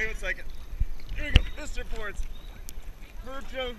wait one second. Here we go, Mr. Ports. Virgil